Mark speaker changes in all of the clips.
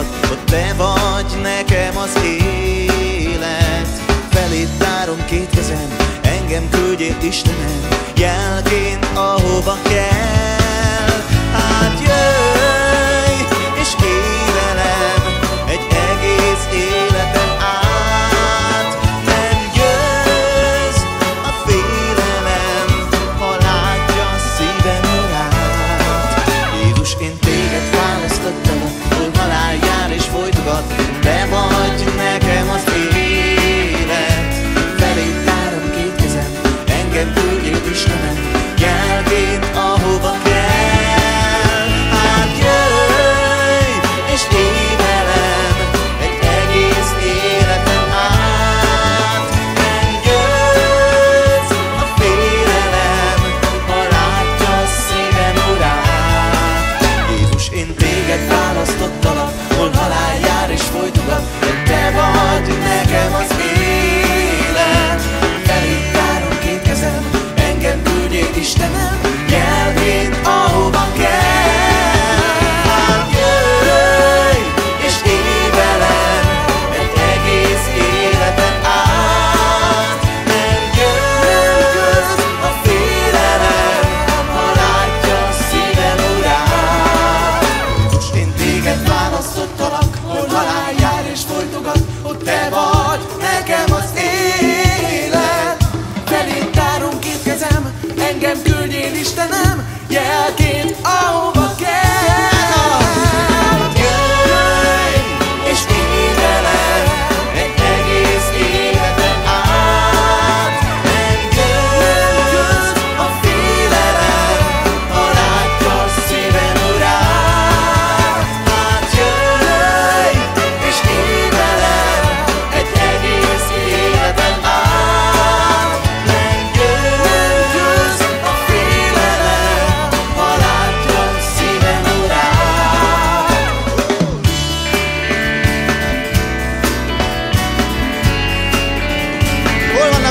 Speaker 1: alatt Hogy te vagy nekem az élet. Felét tárom két kezem Engem küldjél Istenem Jelként ahova kell. Hát jöjj és élj Egy egész életem át. Nem győz a félelem Ha látja a szívem rád Jézus én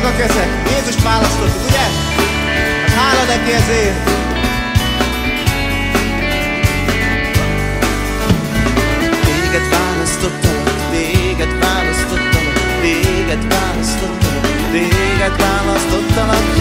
Speaker 1: meg a
Speaker 2: kezek, Jézust választottuk, ugye? Hát hála neki ezért!
Speaker 1: Téged választottalak, téged választottalak, téged választottalak, téged választottalak,